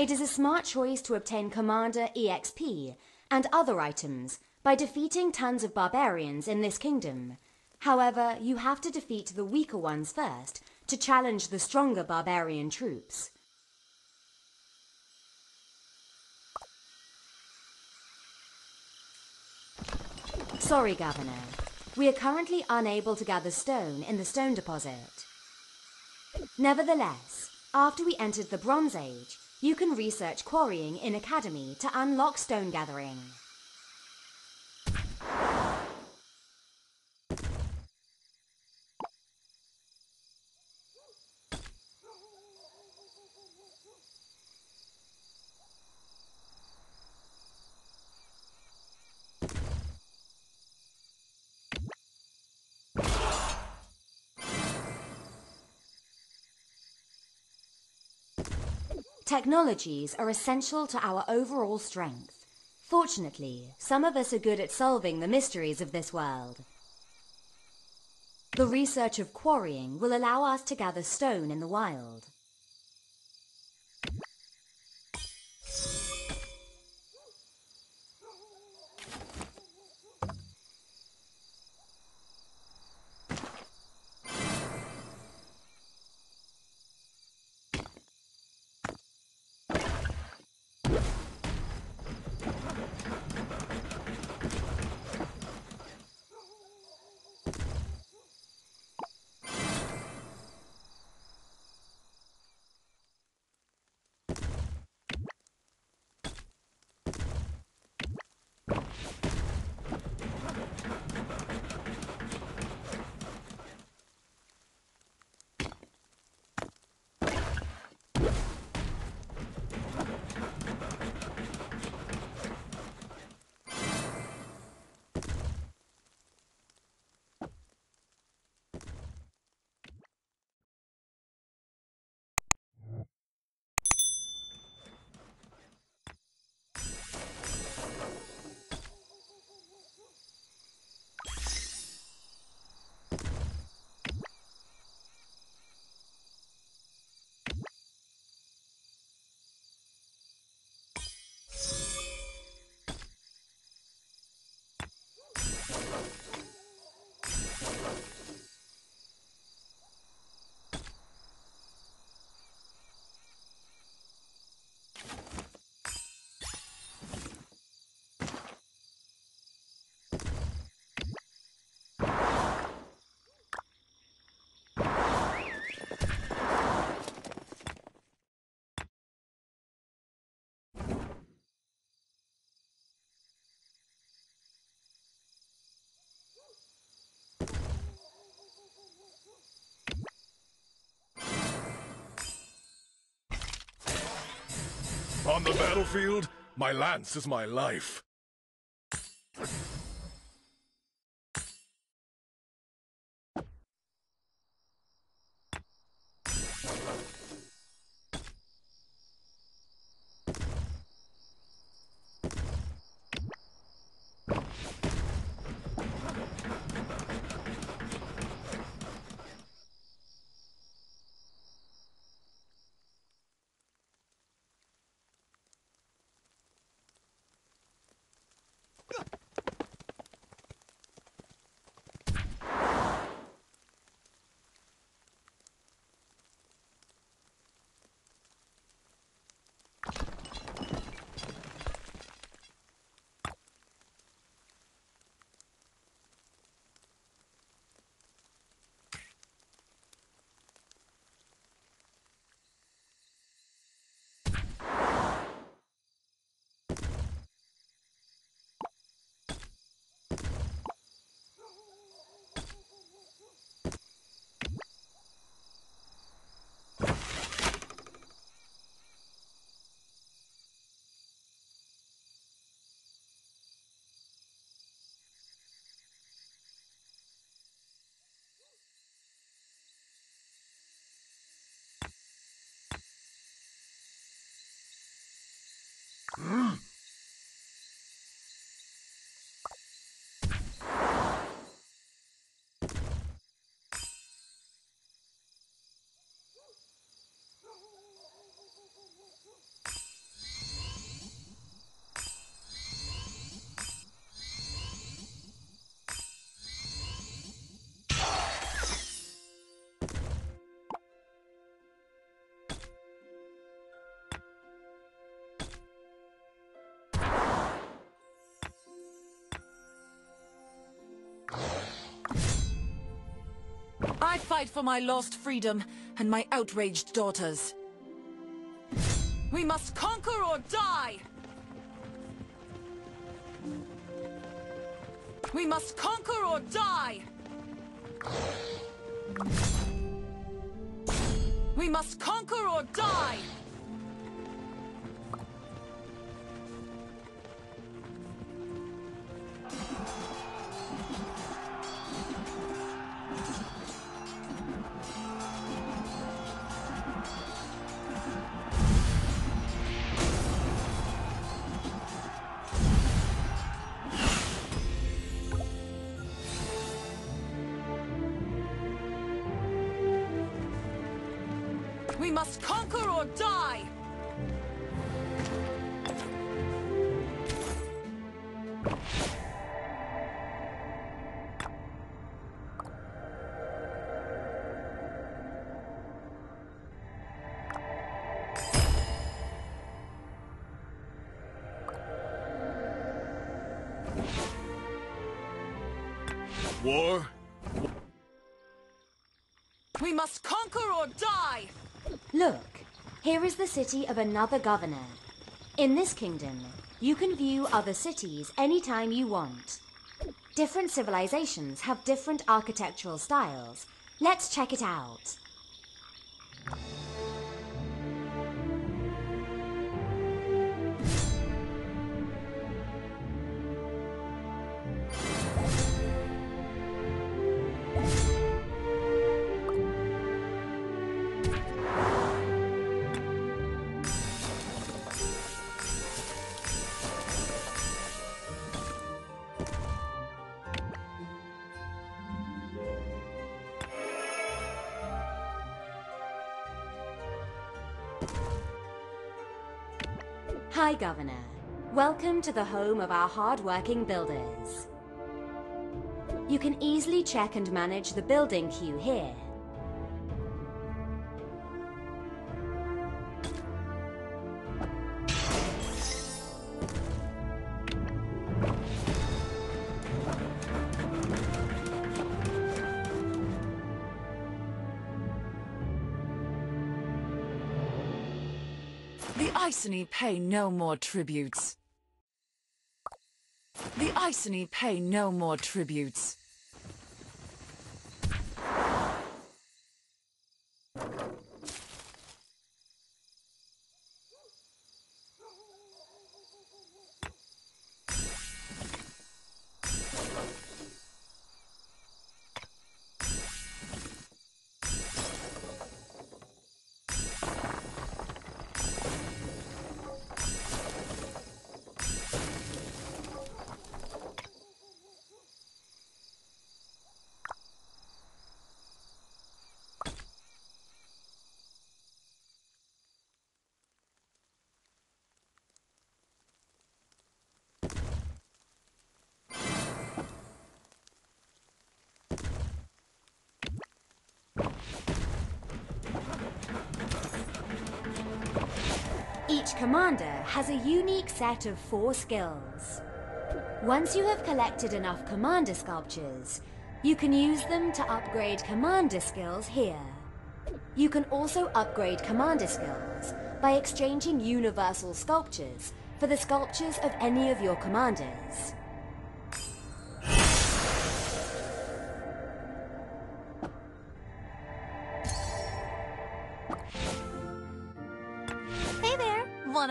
It is a smart choice to obtain Commander EXP and other items by defeating tons of barbarians in this kingdom. However, you have to defeat the weaker ones first to challenge the stronger barbarian troops. Sorry, Governor. We are currently unable to gather stone in the stone deposit. Nevertheless, after we entered the Bronze Age, you can research quarrying in Academy to unlock stone gathering. Technologies are essential to our overall strength. Fortunately, some of us are good at solving the mysteries of this world. The research of quarrying will allow us to gather stone in the wild. On the battlefield, my lance is my life. Ugh! fight for my lost freedom and my outraged daughters. We must conquer or die! We must conquer or die! We must conquer or die! War? We must conquer or die! Look, here is the city of another governor. In this kingdom, you can view other cities anytime you want. Different civilizations have different architectural styles. Let's check it out. Hi, Governor. Welcome to the home of our hard-working builders. You can easily check and manage the building queue here. Pay no more tributes. The Iceni pay no more tributes. Each commander has a unique set of four skills. Once you have collected enough commander sculptures, you can use them to upgrade commander skills here. You can also upgrade commander skills by exchanging universal sculptures for the sculptures of any of your commanders.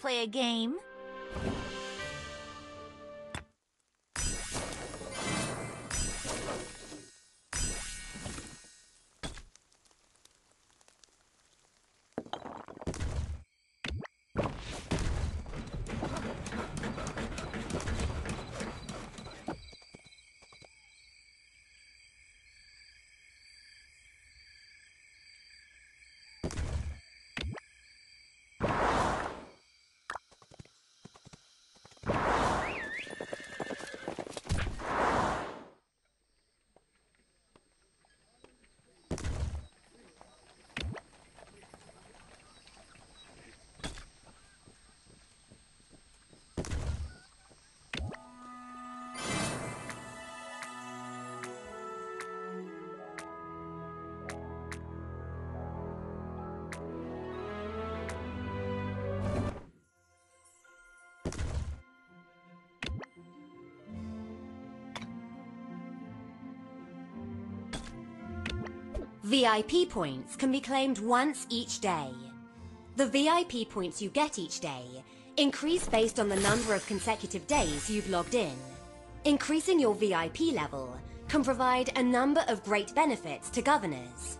Play a game? VIP points can be claimed once each day. The VIP points you get each day increase based on the number of consecutive days you've logged in. Increasing your VIP level can provide a number of great benefits to governors.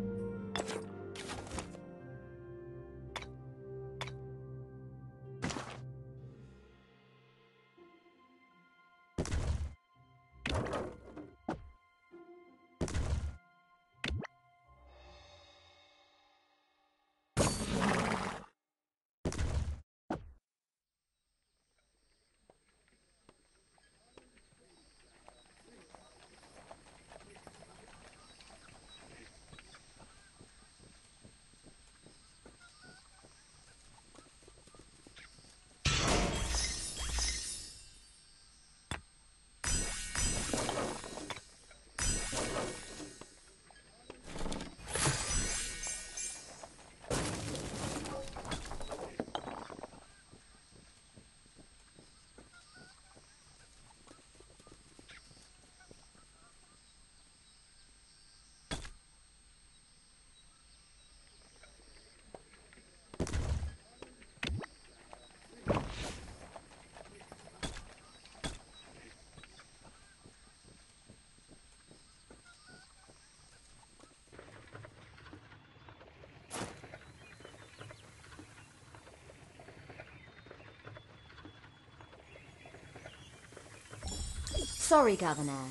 Sorry, Governor.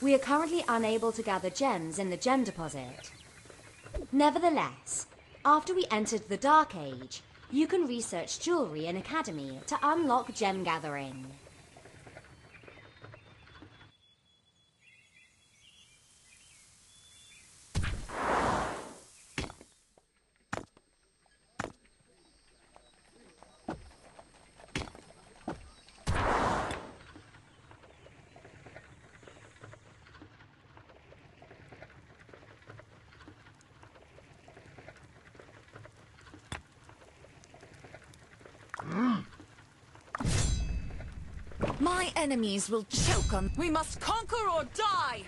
We are currently unable to gather gems in the gem deposit. Nevertheless, after we entered the Dark Age, you can research jewelry in Academy to unlock gem gathering. My enemies will choke on... We must conquer or die!